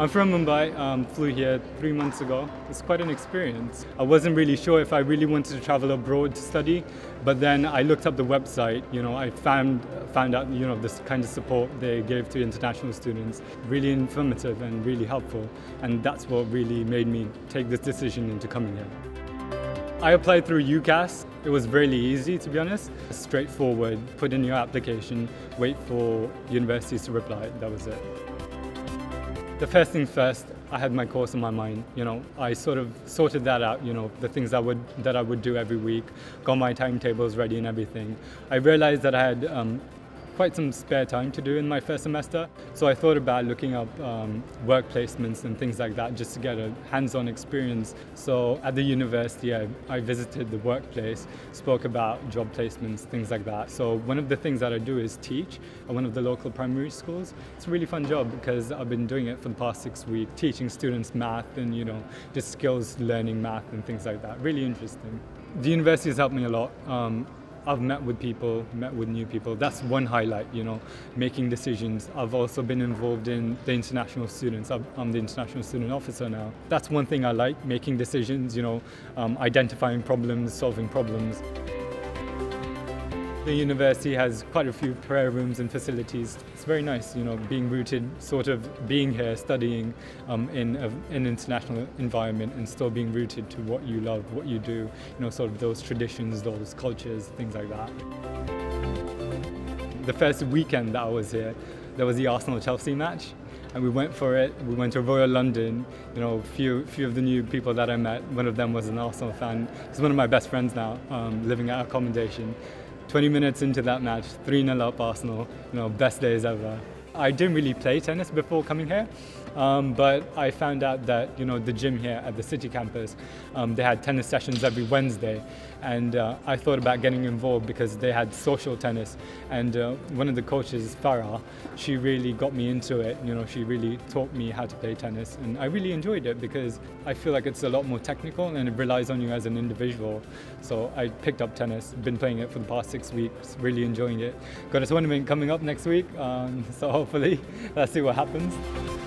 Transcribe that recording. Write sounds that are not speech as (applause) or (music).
I'm from Mumbai, um, flew here three months ago. It's quite an experience. I wasn't really sure if I really wanted to travel abroad to study, but then I looked up the website, you know, I found, found out, you know, this kind of support they gave to international students. Really informative and really helpful. And that's what really made me take this decision into coming here. I applied through UCAS. It was really easy, to be honest. Straightforward, put in your application, wait for universities to reply, that was it. The first thing first, I had my course in my mind. You know, I sort of sorted that out. You know, the things that would that I would do every week, got my timetables ready and everything. I realized that I had um, quite some spare time to do in my first semester. So I thought about looking up um, work placements and things like that just to get a hands-on experience. So at the university, I, I, visited the workplace, spoke about job placements, things like that. So one of the things that I do is teach at one of the local primary schools. It's a really fun job because I've been doing it for the past six weeks, teaching students math and, you know, just skills learning math and things like that. Really interesting. The university has helped me a lot. Um, I've met with people, met with new people. That's one highlight, you know, making decisions. I've also been involved in the international students. I'm the international student officer now. That's one thing I like, making decisions, you know, um, identifying problems, solving problems. The university has quite a few prayer rooms and facilities. It's very nice, you know, being rooted, sort of being here, studying um, in a, an international environment and still being rooted to what you love, what you do, you know, sort of those traditions, those cultures, things like that. The first weekend that I was here, there was the Arsenal-Chelsea match and we went for it. We went to Royal London. You know, few few of the new people that I met. One of them was an Arsenal fan. He's one of my best friends now, um, living at accommodation. 20 minutes into that match, 3 0 up Arsenal, you know, best days ever. I didn't really play tennis before coming here, um, but I found out that you know the gym here at the city campus, um, they had tennis sessions every Wednesday, and uh, I thought about getting involved because they had social tennis, and uh, one of the coaches, Farah, she really got me into it. You know, she really taught me how to play tennis, and I really enjoyed it because I feel like it's a lot more technical and it relies on you as an individual. So I picked up tennis, been playing it for the past six weeks, really enjoying it. Got a tournament coming up next week, um, (laughs) so hopefully (laughs) let's see what happens.